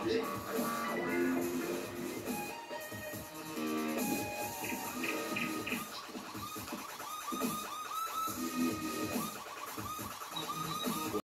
arrêté.